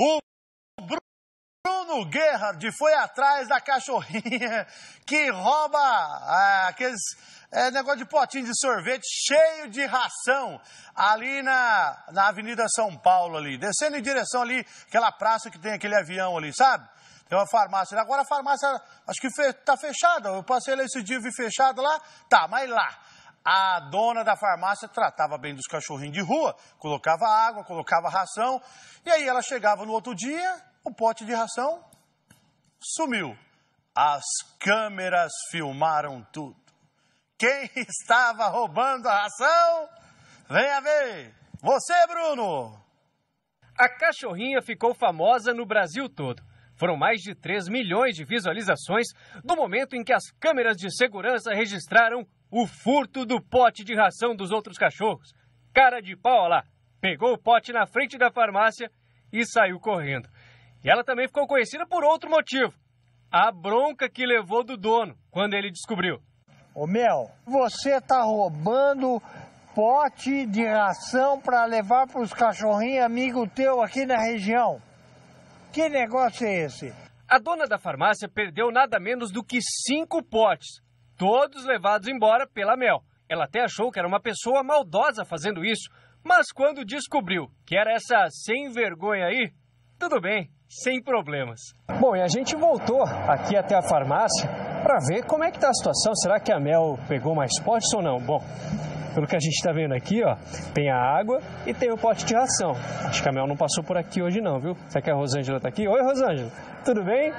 O Bruno Gerhard foi atrás da cachorrinha que rouba ah, aqueles é, negócio de potinho de sorvete cheio de ração ali na, na Avenida São Paulo ali, descendo em direção ali, aquela praça que tem aquele avião ali, sabe? Tem uma farmácia. Agora a farmácia, acho que está fechada. Eu passei lá esse dia vi fechada lá. Tá, mas lá. A dona da farmácia tratava bem dos cachorrinhos de rua, colocava água, colocava ração. E aí ela chegava no outro dia, o pote de ração sumiu. As câmeras filmaram tudo. Quem estava roubando a ração? Venha ver! Você, Bruno! A cachorrinha ficou famosa no Brasil todo. Foram mais de 3 milhões de visualizações do momento em que as câmeras de segurança registraram o furto do pote de ração dos outros cachorros. Cara de pau lá, pegou o pote na frente da farmácia e saiu correndo. E ela também ficou conhecida por outro motivo: a bronca que levou do dono quando ele descobriu. Ô Mel, você tá roubando pote de ração para levar para os cachorrinhos amigo teu aqui na região. Que negócio é esse? A dona da farmácia perdeu nada menos do que cinco potes, todos levados embora pela Mel. Ela até achou que era uma pessoa maldosa fazendo isso, mas quando descobriu que era essa sem vergonha aí, tudo bem, sem problemas. Bom, e a gente voltou aqui até a farmácia para ver como é que tá a situação. Será que a Mel pegou mais potes ou não? Bom, pelo que a gente está vendo aqui, ó, tem a água e tem o pote de ração. Acho que a Mel não passou por aqui hoje não, viu? Será que a Rosângela está aqui? Oi, Rosângela, tudo bem?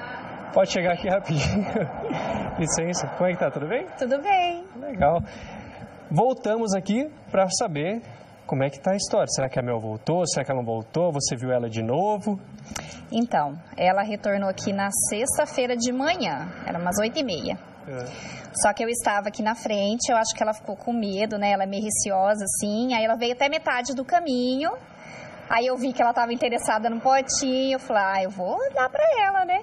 Pode chegar aqui rapidinho. Licença, como é que tá? Tudo bem? Tudo bem. Legal. Voltamos aqui para saber como é que tá a história. Será que a Mel voltou? Será que ela não voltou? Você viu ela de novo? Então, ela retornou aqui na sexta-feira de manhã, era umas oito e meia. É. Só que eu estava aqui na frente, eu acho que ela ficou com medo, né? Ela é meio receosa, assim. Aí ela veio até metade do caminho. Aí eu vi que ela estava interessada no potinho. Eu falei, ah, eu vou dar para ela, né?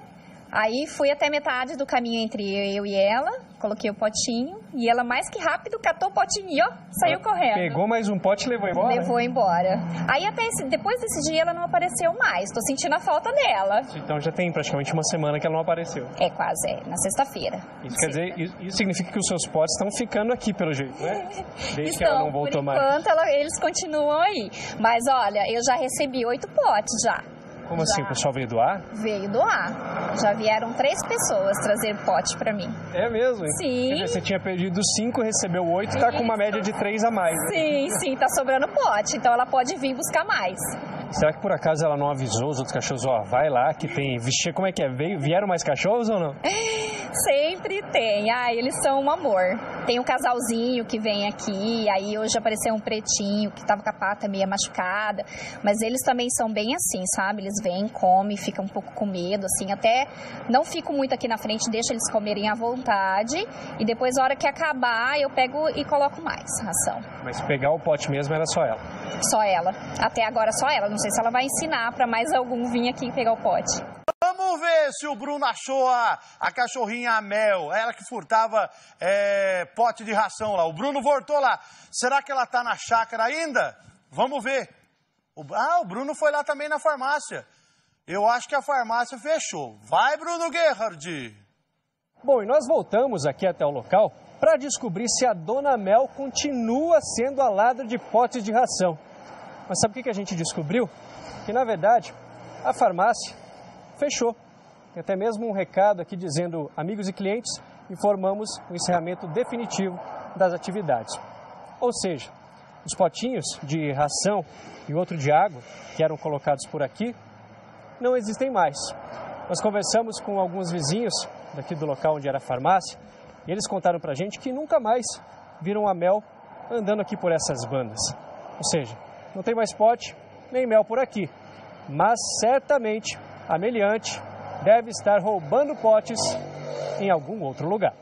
Aí fui até metade do caminho entre eu e ela, coloquei o potinho e ela mais que rápido catou o potinho e ó, saiu correndo. Pegou mais um pote e levou embora? Levou embora. Aí até esse, depois desse dia ela não apareceu mais, tô sentindo a falta dela. Então já tem praticamente uma semana que ela não apareceu. É quase, é, na sexta-feira. Isso quer dizer, isso significa que os seus potes estão ficando aqui pelo jeito, né? Desde estão, que ela não voltou por enquanto, mais. Ela, eles continuam aí. Mas olha, eu já recebi oito potes já. Como assim? O pessoal veio doar? Veio doar. Já vieram três pessoas trazer pote para mim. É mesmo? Sim. Dizer, você tinha perdido cinco, recebeu oito, tá com uma média de três a mais. Né? Sim, sim, tá sobrando pote. Então ela pode vir buscar mais. Será que por acaso ela não avisou os outros cachorros, ó, vai lá que tem. Vixe, como é que é? Veio, vieram mais cachorros ou não? Sempre tem. Ah, eles são um amor. Tem um casalzinho que vem aqui, aí hoje apareceu um pretinho que tava com a pata meio machucada. Mas eles também são bem assim, sabe? Eles vêm, comem, ficam um pouco com medo, assim. Até não fico muito aqui na frente, deixo eles comerem à vontade. E depois, a hora que acabar, eu pego e coloco mais ração. Mas pegar o pote mesmo era só ela? Só ela. Até agora só ela. Não sei se ela vai ensinar para mais algum vir aqui pegar o pote. Vamos ver se o Bruno achou a, a cachorrinha Mel, ela que furtava é, pote de ração lá. O Bruno voltou lá. Será que ela está na chácara ainda? Vamos ver. O, ah, o Bruno foi lá também na farmácia. Eu acho que a farmácia fechou. Vai, Bruno Gerhard. Bom, e nós voltamos aqui até o local para descobrir se a dona Mel continua sendo alada de potes de ração. Mas sabe o que a gente descobriu? Que na verdade a farmácia fechou. Até mesmo um recado aqui dizendo: amigos e clientes, informamos o encerramento definitivo das atividades. Ou seja, os potinhos de ração e outro de água que eram colocados por aqui não existem mais. Nós conversamos com alguns vizinhos daqui do local onde era a farmácia e eles contaram para a gente que nunca mais viram a Mel andando aqui por essas bandas. Ou seja, não tem mais pote nem mel por aqui, mas certamente a meliante deve estar roubando potes em algum outro lugar.